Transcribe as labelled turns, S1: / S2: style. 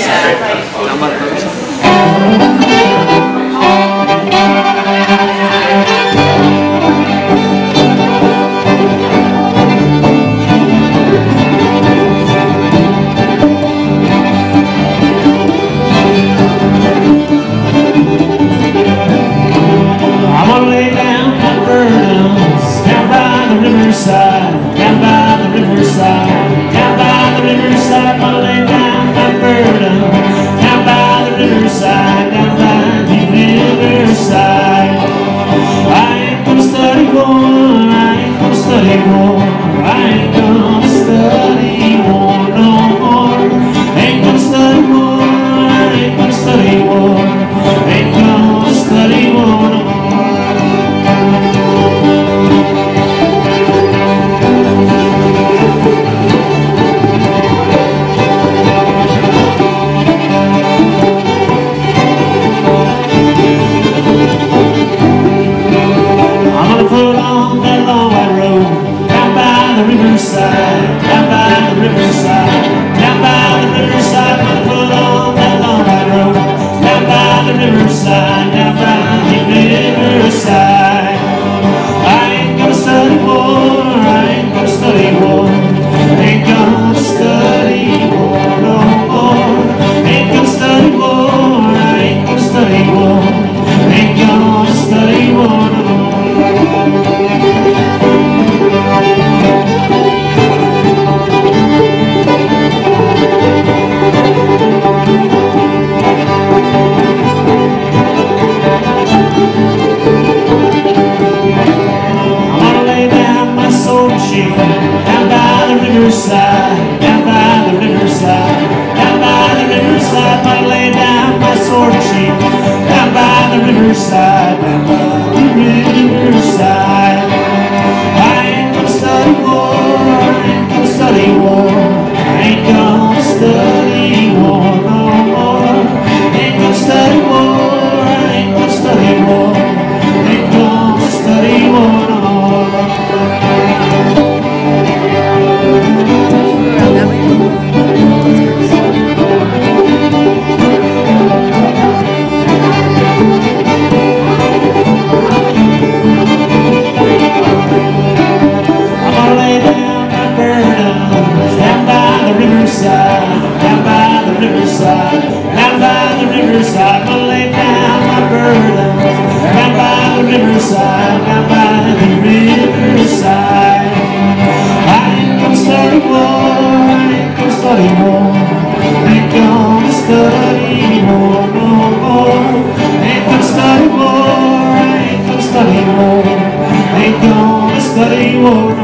S1: Down my by the riverside, down by the riverside, down by the down by the riverside, down by the riverside, down by the riverside. Gonna lay down my sword and shield down by the riverside, riverside, down by the riverside, I'll lay down my burdens. Down by the riverside, down by the riverside. I ain't gonna study more, I ain't gonna study more. Ain't gonna study more, no more. Ain't gonna study more, I ain't gonna study more. Ain't gonna study more.